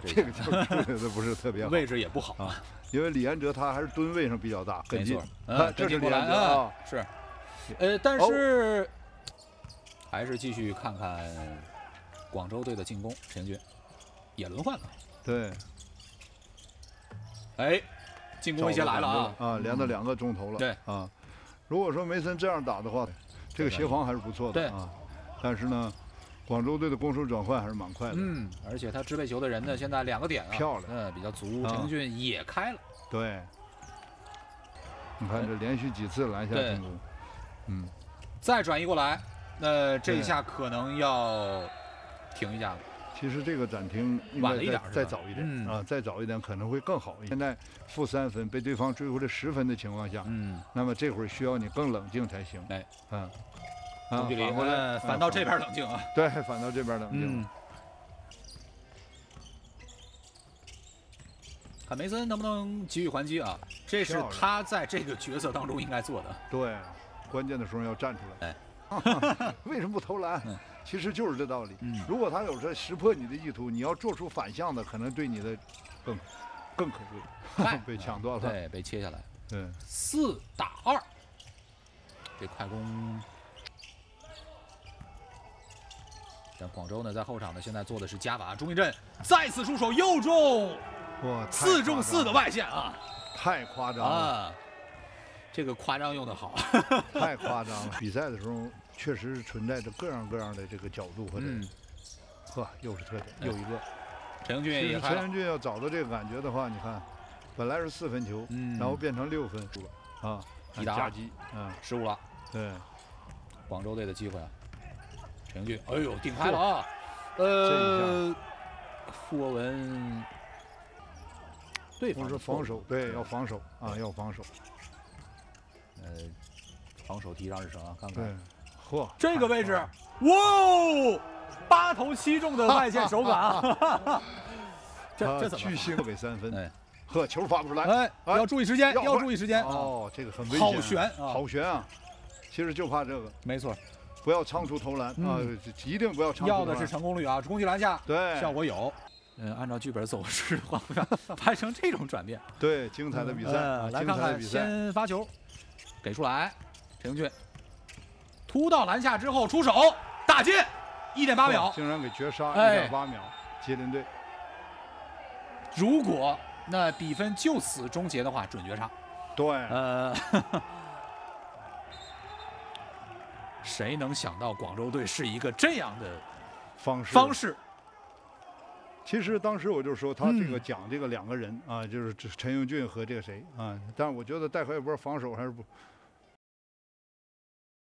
这个球 处理的不是特别好，位置也不好啊，因为李彦哲他还是吨位上比较大，跟进，啊，这是李彦哲啊，是，呃，但是还是继续看看广州队的进攻，陈俊也轮换了，对，哎，进攻威胁来了啊，啊，连着两个中投了，对啊，如果说梅森这样打的话，这个协防还是不错的，啊，但是呢。广州队的攻守转换还是蛮快的，嗯，而且他支配球的人呢，现在两个点啊，漂亮，嗯，比较足。陈俊也开了，对，你看这连续几次篮下进攻，嗯，再转移过来，那这一下可能要停一下了。其实这个暂停晚了一点，再早一点啊，再早一点可能会更好一点。现在负三分被对方追回来十分的情况下，嗯，那么这会儿需要你更冷静才行，哎，嗯。中距离，反倒这边冷静啊！对，反倒这边冷静。看梅森能不能给予还击啊？这是他在这个角色当中应该做的。对，关键的时候要站出来。哎，为什么不投篮？其实就是这道理。如果他有这识破你的意图，你要做出反向的，可能对你的更更可贵。被抢断了，对，被切下来。对，四打二，这快攻。但广州呢，在后场呢，现在做的是加瓦中一阵，再次出手又中，哇，四中四的外线啊，太夸张了，这个夸张用的好，太夸张了。比赛的时候确实存在着各样各样的这个角度或者，呵，又是特点，又一个。陈英俊也陈英俊要找到这个感觉的话，你看，本来是四分球，嗯然后变成六分，啊，一打二击，嗯，失误了，对，广州队的机会啊。陈俊，哎呦，顶开了啊！呃，傅博文，对方是防守，对，要防守啊，要防守。呃，防守提让是什么？看看，嚯，这个位置，哇，八投七中的外线手感啊！这这怎么？巨星给三分，哎，呵，球发不出来，哎，要注意时间，要注意时间哦，这个很危险，好悬啊，好悬啊！其实就怕这个，没错。不要仓促投篮啊！一定不要仓促。要的是成功率啊！攻击篮下，对，效果有。嗯，按照剧本走势的话，发生这种转变，对，精彩的比赛。来看看，先发球，给出来，陈英俊，突到篮下之后出手，打进，一点八秒，竟然给绝杀，一点八秒，吉林队。如果那比分就此终结的话，准绝杀。对，呃。谁能想到广州队是一个这样的方式？方式。其实当时我就说，他这个讲这个两个人啊，就是陈英俊和这个谁啊。但是我觉得戴海波防守还是不